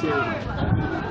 too.